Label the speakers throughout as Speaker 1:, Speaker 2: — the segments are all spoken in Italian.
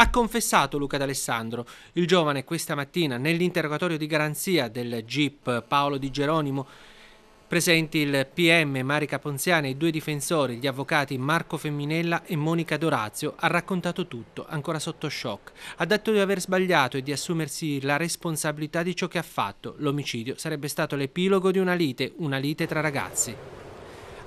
Speaker 1: Ha confessato Luca D'Alessandro. Il giovane questa mattina nell'interrogatorio di garanzia del GIP Paolo Di Geronimo Presenti il PM Marica Ponziani e i due difensori, gli avvocati Marco Femminella e Monica Dorazio, ha raccontato tutto, ancora sotto shock. Ha detto di aver sbagliato e di assumersi la responsabilità di ciò che ha fatto. L'omicidio sarebbe stato l'epilogo di una lite, una lite tra ragazzi.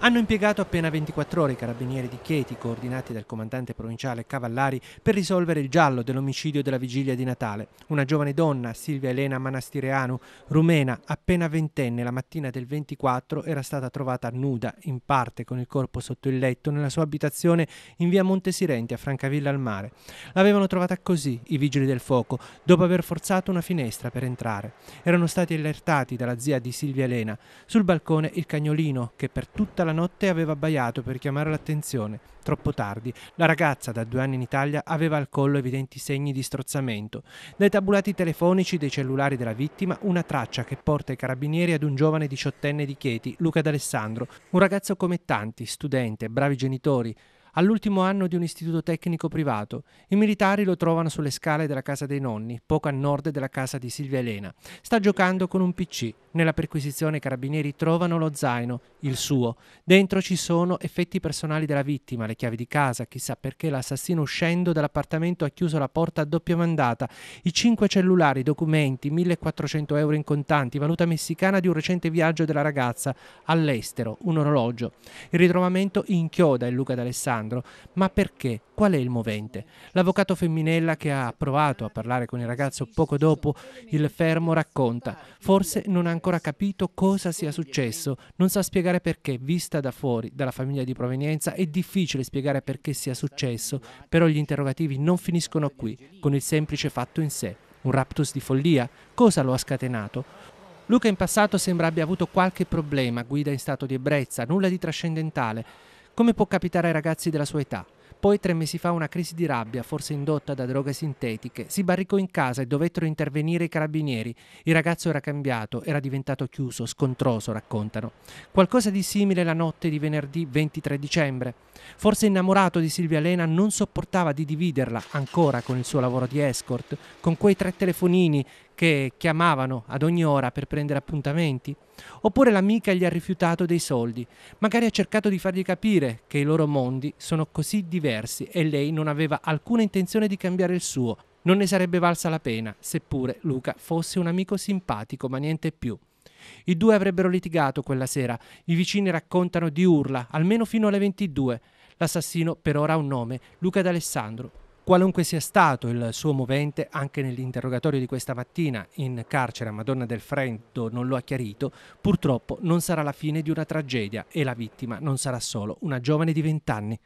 Speaker 1: Hanno impiegato appena 24 ore i carabinieri di Chieti, coordinati dal comandante provinciale Cavallari, per risolvere il giallo dell'omicidio della vigilia di Natale. Una giovane donna, Silvia Elena Manastireanu, rumena, appena ventenne, la mattina del 24 era stata trovata nuda, in parte con il corpo sotto il letto, nella sua abitazione in via Montesirenti a Francavilla al mare. L'avevano trovata così i vigili del fuoco, dopo aver forzato una finestra per entrare. Erano stati allertati dalla zia di Silvia Elena. Sul balcone il cagnolino, che per tutta la la notte aveva abbaiato per chiamare l'attenzione. Troppo tardi. La ragazza, da due anni in Italia, aveva al collo evidenti segni di strozzamento. Dai tabulati telefonici dei cellulari della vittima, una traccia che porta i carabinieri ad un giovane diciottenne di Chieti, Luca D'Alessandro, un ragazzo come tanti, studente, bravi genitori, all'ultimo anno di un istituto tecnico privato. I militari lo trovano sulle scale della casa dei nonni, poco a nord della casa di Silvia Elena. Sta giocando con un PC. Nella perquisizione i carabinieri trovano lo zaino, il suo. Dentro ci sono effetti personali della vittima, le chiavi di casa, chissà perché l'assassino uscendo dall'appartamento ha chiuso la porta a doppia mandata, i cinque cellulari, documenti, 1400 euro in contanti, valuta messicana di un recente viaggio della ragazza all'estero, un orologio. Il ritrovamento inchioda il Luca d'Alessandro Alessandro, ma perché? Qual è il movente? L'avvocato Femminella che ha provato a parlare con il ragazzo poco dopo il fermo racconta, forse non ha ancora capito cosa sia successo, non sa spiegare perché, vista da fuori, dalla famiglia di provenienza, è difficile spiegare perché sia successo, però gli interrogativi non finiscono qui, con il semplice fatto in sé. Un raptus di follia? Cosa lo ha scatenato? Luca in passato sembra abbia avuto qualche problema, guida in stato di ebbrezza, nulla di trascendentale come può capitare ai ragazzi della sua età. Poi tre mesi fa una crisi di rabbia, forse indotta da droghe sintetiche, si barricò in casa e dovettero intervenire i carabinieri. Il ragazzo era cambiato, era diventato chiuso, scontroso, raccontano. Qualcosa di simile la notte di venerdì 23 dicembre. Forse innamorato di Silvia Lena non sopportava di dividerla ancora con il suo lavoro di escort, con quei tre telefonini che chiamavano ad ogni ora per prendere appuntamenti? Oppure l'amica gli ha rifiutato dei soldi, magari ha cercato di fargli capire che i loro mondi sono così diversi e lei non aveva alcuna intenzione di cambiare il suo. Non ne sarebbe valsa la pena, seppure Luca fosse un amico simpatico, ma niente più. I due avrebbero litigato quella sera. I vicini raccontano di urla, almeno fino alle 22. L'assassino per ora ha un nome, Luca D'Alessandro. Qualunque sia stato il suo movente, anche nell'interrogatorio di questa mattina in carcere a Madonna del Freddo non lo ha chiarito, purtroppo non sarà la fine di una tragedia e la vittima non sarà solo una giovane di vent'anni.